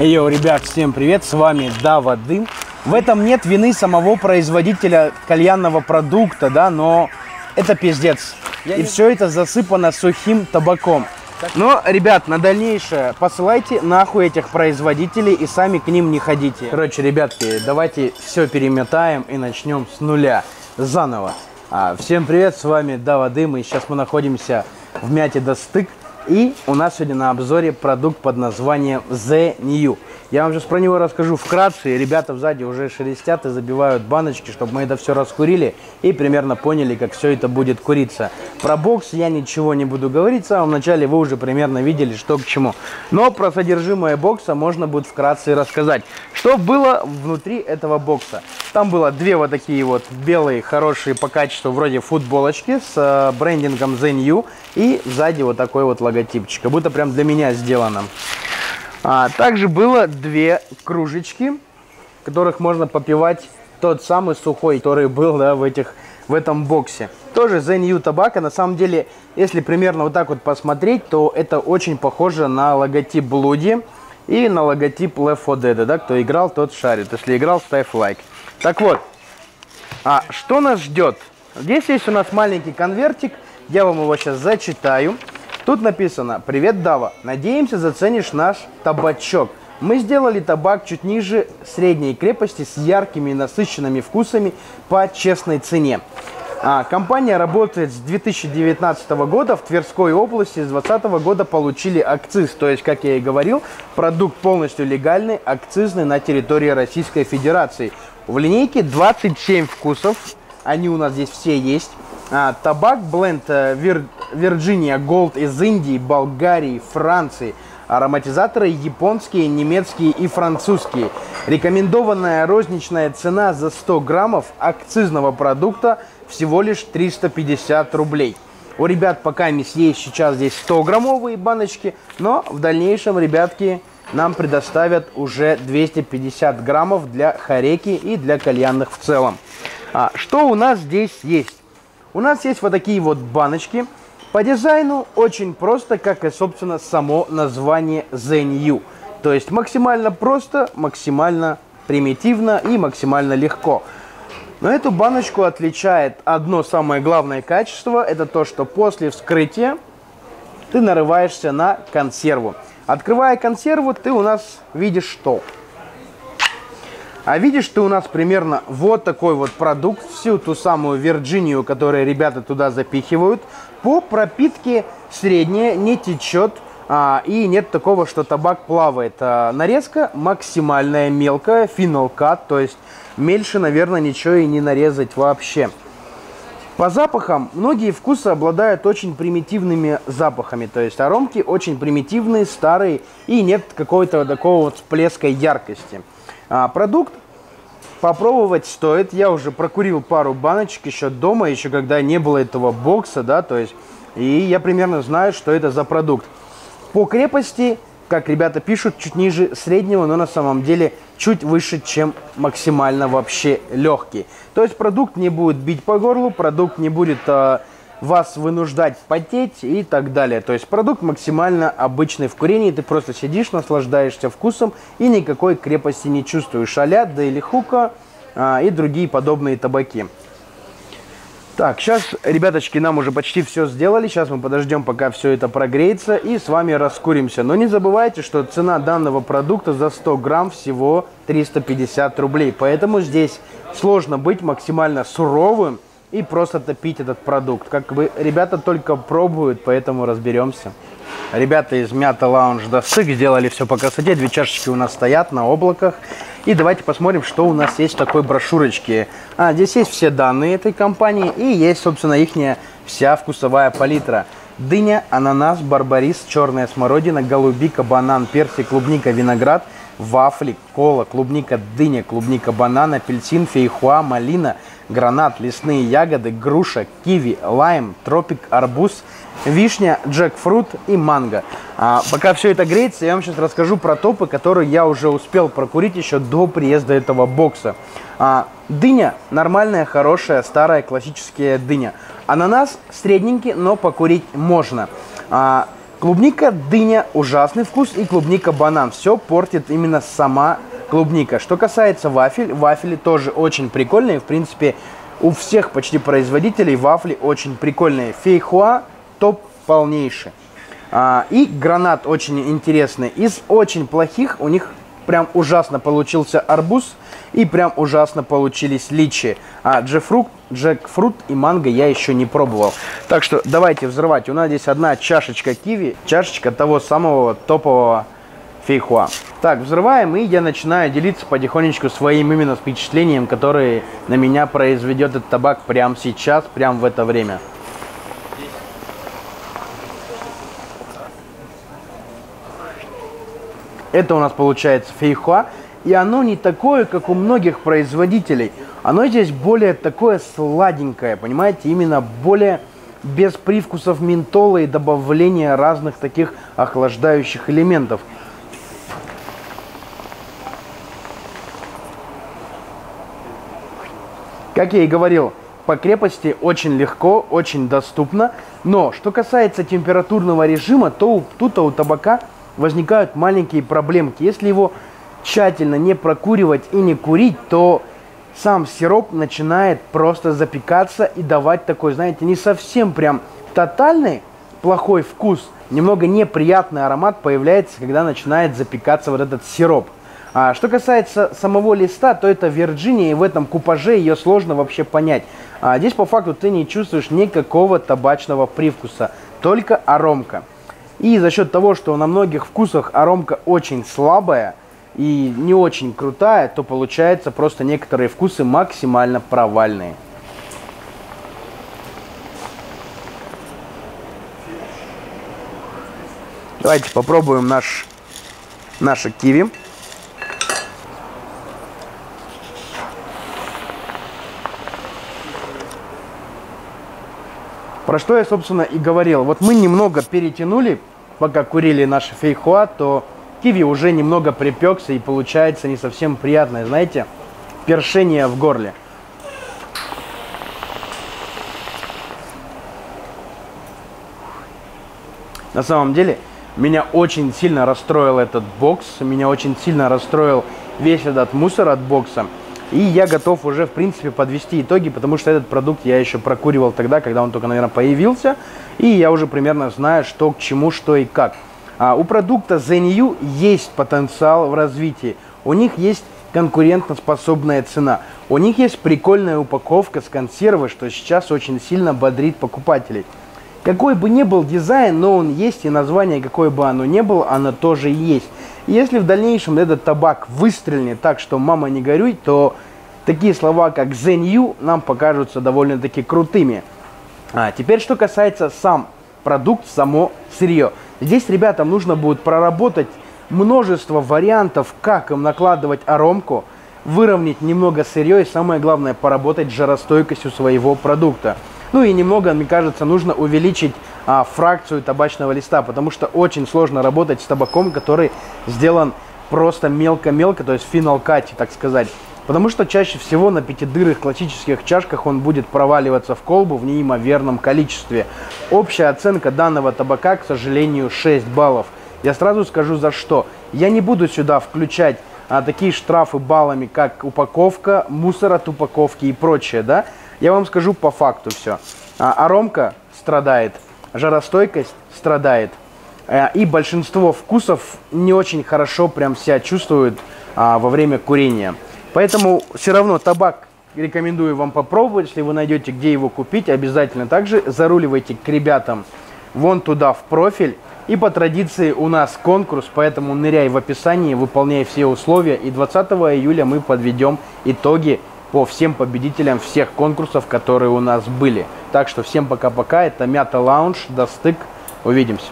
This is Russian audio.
Йоу, ребят, всем привет, с вами Дава Дым. В этом нет вины самого производителя кальянного продукта, да, но это пиздец. И все это засыпано сухим табаком. Но, ребят, на дальнейшее посылайте нахуй этих производителей и сами к ним не ходите. Короче, ребятки, давайте все переметаем и начнем с нуля, заново. А, всем привет, с вами Дава Дым, и сейчас мы находимся в Мяте Достык. И у нас сегодня на обзоре продукт под названием The New. Я вам сейчас про него расскажу вкратце. Ребята сзади уже шелестят и забивают баночки, чтобы мы это все раскурили и примерно поняли, как все это будет куриться. Про бокс я ничего не буду говорить. В самом начале вы уже примерно видели, что к чему. Но про содержимое бокса можно будет вкратце рассказать. Что было внутри этого бокса? Там было две вот такие вот белые, хорошие по качеству, вроде футболочки с э, брендингом The New. И сзади вот такой вот логотипчик, как будто прям для меня сделано. А, также было две кружечки, в которых можно попивать тот самый сухой, который был да, в, этих, в этом боксе. Тоже The New Tobacco. На самом деле, если примерно вот так вот посмотреть, то это очень похоже на логотип Bloody и на логотип Left 4 Dead. Да? Кто играл, тот шарит. Если играл, ставь лайк. Так вот, а что нас ждет? Здесь есть у нас маленький конвертик. Я вам его сейчас зачитаю. Тут написано «Привет, Дава! Надеемся, заценишь наш табачок. Мы сделали табак чуть ниже средней крепости с яркими и насыщенными вкусами по честной цене. А, компания работает с 2019 года в Тверской области. С 2020 года получили акциз. То есть, как я и говорил, продукт полностью легальный, акцизный на территории Российской Федерации. В линейке 27 вкусов. Они у нас здесь все есть. А, табак бленд э, Вир, Virginia Gold из Индии, Болгарии, Франции. Ароматизаторы японские, немецкие и французские. Рекомендованная розничная цена за 100 граммов акцизного продукта всего лишь 350 рублей. У ребят пока есть сейчас здесь 100 граммовые баночки, но в дальнейшем, ребятки, нам предоставят уже 250 граммов для хареки и для кальянных в целом. А, что у нас здесь есть? У нас есть вот такие вот баночки. По дизайну очень просто, как и, собственно, само название The New. То есть максимально просто, максимально примитивно и максимально легко. Но эту баночку отличает одно самое главное качество. Это то, что после вскрытия ты нарываешься на консерву. Открывая консерву, ты у нас видишь что? А видишь ты у нас примерно вот такой вот продукт, всю ту самую Вирджинию, которую ребята туда запихивают. По пропитке средняя, не течет, а, и нет такого, что табак плавает. А, нарезка максимальная, мелкая, финал кат, то есть мельче, наверное, ничего и не нарезать вообще. По запахам, многие вкусы обладают очень примитивными запахами, то есть аромки очень примитивные, старые, и нет какого-то такого вот всплеска яркости. А, продукт попробовать стоит. Я уже прокурил пару баночек еще дома, еще когда не было этого бокса, да, то есть, и я примерно знаю, что это за продукт. По крепости, как ребята пишут, чуть ниже среднего, но на самом деле чуть выше, чем максимально вообще легкий. То есть продукт не будет бить по горлу, продукт не будет а, вас вынуждать потеть и так далее. То есть продукт максимально обычный в курении, ты просто сидишь, наслаждаешься вкусом и никакой крепости не чувствуешь. А-ля Дейли Хука а, и другие подобные табаки. Так, сейчас, ребяточки, нам уже почти все сделали. Сейчас мы подождем, пока все это прогреется и с вами раскуримся. Но не забывайте, что цена данного продукта за 100 грамм всего 350 рублей. Поэтому здесь сложно быть максимально суровым и просто топить этот продукт. Как бы ребята только пробуют, поэтому разберемся. Ребята из Мята Лаунж Досык сделали все по красоте. Две чашечки у нас стоят на облаках. И давайте посмотрим, что у нас есть в такой брошюрочке. А, здесь есть все данные этой компании и есть, собственно, их вся вкусовая палитра. Дыня, ананас, барбарис, черная смородина, голубика, банан, персик, клубника, виноград, вафли, кола, клубника, дыня, клубника, банан, апельсин, фейхуа, малина – гранат, лесные ягоды, груша, киви, лайм, тропик, арбуз, вишня, джекфрут и манго. А, пока все это греется, я вам сейчас расскажу про топы, которые я уже успел прокурить еще до приезда этого бокса. А, дыня нормальная, хорошая, старая, классическая дыня. Ананас средненький, но покурить можно. А, Клубника, дыня, ужасный вкус и клубника, банан. Все портит именно сама клубника. Что касается вафель, вафели тоже очень прикольные. В принципе, у всех почти производителей вафли очень прикольные. Фейхуа топ полнейший. А, и гранат очень интересный. Из очень плохих у них прям ужасно получился арбуз и прям ужасно получились личи. А джефрукт, джекфрут и манго я еще не пробовал. Так что давайте взрывать. У нас здесь одна чашечка киви, чашечка того самого топового фейхуа. Так, взрываем, и я начинаю делиться потихонечку своим именно впечатлением, которое на меня произведет этот табак прямо сейчас, прямо в это время. Это у нас получается фейхуа. И оно не такое, как у многих производителей. Оно здесь более такое сладенькое, понимаете? Именно более без привкусов ментола и добавления разных таких охлаждающих элементов. Как я и говорил, по крепости очень легко, очень доступно. Но что касается температурного режима, то тут у табака возникают маленькие проблемки. Если его тщательно не прокуривать и не курить, то сам сироп начинает просто запекаться и давать такой, знаете, не совсем прям тотальный плохой вкус. Немного неприятный аромат появляется, когда начинает запекаться вот этот сироп. А что касается самого листа, то это Вирджиния, и в этом купаже ее сложно вообще понять. А здесь по факту ты не чувствуешь никакого табачного привкуса, только аромка. И за счет того, что на многих вкусах аромка очень слабая и не очень крутая, то получается просто некоторые вкусы максимально провальные. Давайте попробуем наш, наше киви. Про что я, собственно, и говорил. Вот мы немного перетянули, пока курили наши фейхуа, то киви уже немного припекся и получается не совсем приятное, знаете, першение в горле. На самом деле, меня очень сильно расстроил этот бокс, меня очень сильно расстроил весь этот мусор от бокса. И я готов уже, в принципе, подвести итоги, потому что этот продукт я еще прокуривал тогда, когда он только, наверное, появился. И я уже примерно знаю, что к чему, что и как. А у продукта ZenU есть потенциал в развитии. У них есть конкурентоспособная цена. У них есть прикольная упаковка с консервы, что сейчас очень сильно бодрит покупателей. Какой бы ни был дизайн, но он есть, и название, какое бы оно ни было, оно тоже есть. Если в дальнейшем этот табак выстрелит так, что «мама, не горюй», то такие слова, как «зенью» нам покажутся довольно-таки крутыми. А теперь, что касается сам продукт, само сырье. Здесь ребятам нужно будет проработать множество вариантов, как им накладывать аромку, выровнять немного сырье и самое главное, поработать с жаростойкостью своего продукта. Ну и немного, мне кажется, нужно увеличить а, фракцию табачного листа, потому что очень сложно работать с табаком, который сделан просто мелко-мелко, то есть финал-кати, так сказать. Потому что чаще всего на пятидырых классических чашках он будет проваливаться в колбу в неимоверном количестве. Общая оценка данного табака, к сожалению, 6 баллов. Я сразу скажу за что. Я не буду сюда включать а, такие штрафы баллами, как упаковка, мусор от упаковки и прочее, да. Я вам скажу по факту все. А, аромка страдает, жаростойкость страдает. Э, и большинство вкусов не очень хорошо прям себя чувствуют а, во время курения. Поэтому все равно табак рекомендую вам попробовать. Если вы найдете, где его купить, обязательно также заруливайте к ребятам вон туда в профиль. И по традиции у нас конкурс, поэтому ныряй в описании, выполняй все условия. И 20 июля мы подведем итоги по всем победителям всех конкурсов, которые у нас были. Так что всем пока-пока. Это Мята Лаунж. До стык. Увидимся.